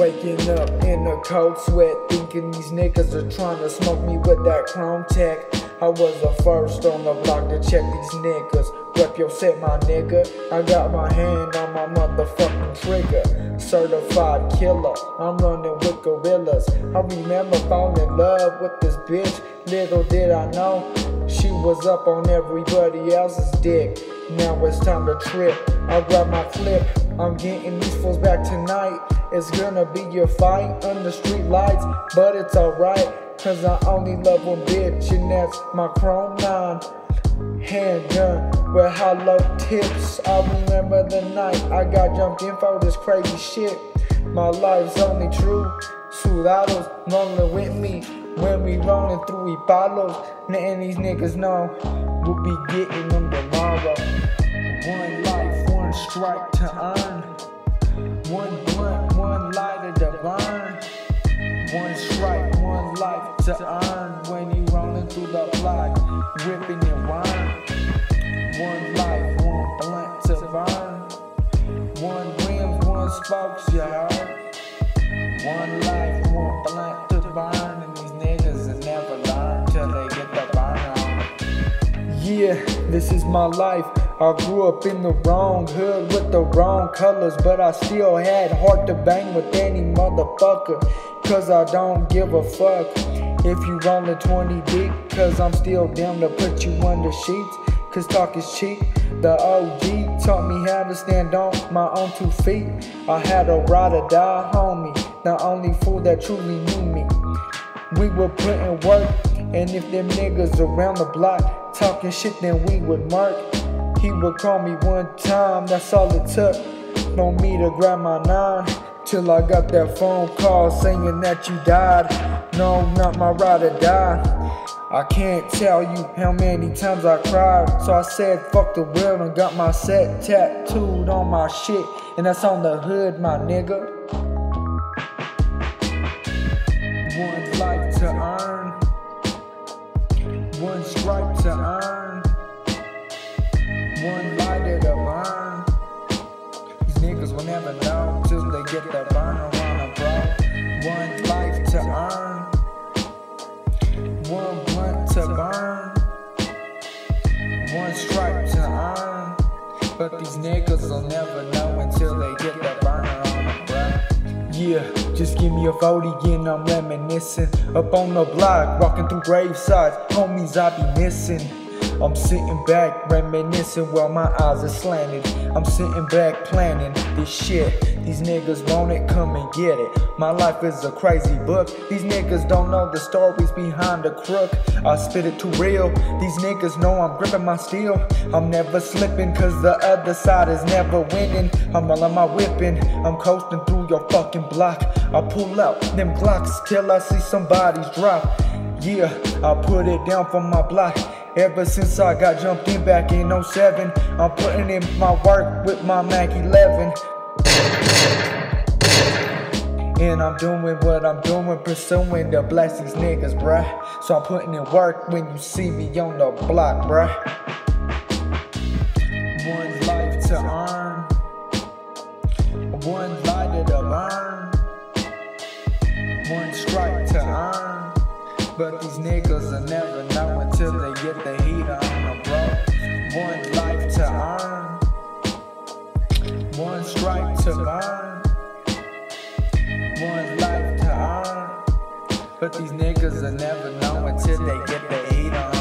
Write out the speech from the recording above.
Waking up in a cold sweat, thinking these niggas are trying to smoke me with that chrome tech. I was the first on the block to check these niggas. Rep your set, my nigga. I got my hand on my motherfucking trigger. Certified killer, I'm running with gorillas. I remember falling in love with this bitch. Little did I know she was up on everybody else's dick. Now it's time to trip. I grab my flip. I'm getting these fools back tonight. It's gonna be your fight under street lights, but it's alright. Cause I only love one bitch, and that's my Chrome 9 handgun with hollow tips. I remember the night I got jumped in for this crazy shit. My life's only true. Sudados rolling with me when we rolling through Ipalos. Letting these niggas know we'll be getting them tomorrow. One life, one strike to earn. One blunt, to earn. When you rolling through the block, ripping and wine. One life, one blunt to burn. One rims, one spokes, you heard? One life, one blunt to burn. And these niggas will never learn till they get the on. Yeah, this is my life. I grew up in the wrong hood with the wrong colors, but I still had heart to bang with any motherfucker. Cause I don't give a fuck if you rollin' 20 deep, cause I'm still down to put you under sheets. Cause talk is cheap. The OG taught me how to stand on my own two feet. I had a ride or die homie, the only fool that truly knew me. We were putting work, and if them niggas around the block talking shit, then we would mark. He would call me one time, that's all it took for me to grab my nine. Till I got that phone call saying that you died. No, not my ride or die. I can't tell you how many times I cried. So I said, fuck the world and got my set tattooed on my shit. And that's on the hood, my nigga. The. One life to earn, one blunt to burn, one stripe to earn. But these niggas will never know until they get the burner on a bro. Yeah, just give me a 40 and I'm reminiscing. Up on the block, walking through gravesides, homies I be missing. I'm sitting back reminiscing while my eyes are slanted. I'm sitting back planning this shit. These niggas want it, come and get it. My life is a crazy book. These niggas don't know the stories behind the crook. I spit it too real. These niggas know I'm gripping my steel. I'm never slipping, cause the other side is never winning. I'm rolling my whipping. I'm coasting through your fucking block. I pull out them Glocks till I see somebody's drop. Yeah, I put it down for my block. Ever since I got jumped in back in 07, I'm putting in my work with my Mac 11. And I'm doing what I'm doing, pursuing the blessings, niggas, bruh. So I'm putting in work when you see me on the block, bruh. One life to earn, one But these niggas will never know until they get the heat on bro. One life to earn, one strike to burn, one life to earn. But these niggas will never know until they get the heat on.